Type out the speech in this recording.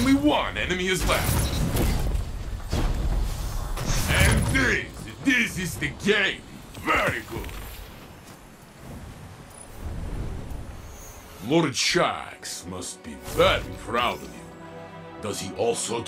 Only one enemy is left. And this, this is the game. Very good. Lord Shaxx must be very proud of you. Does he also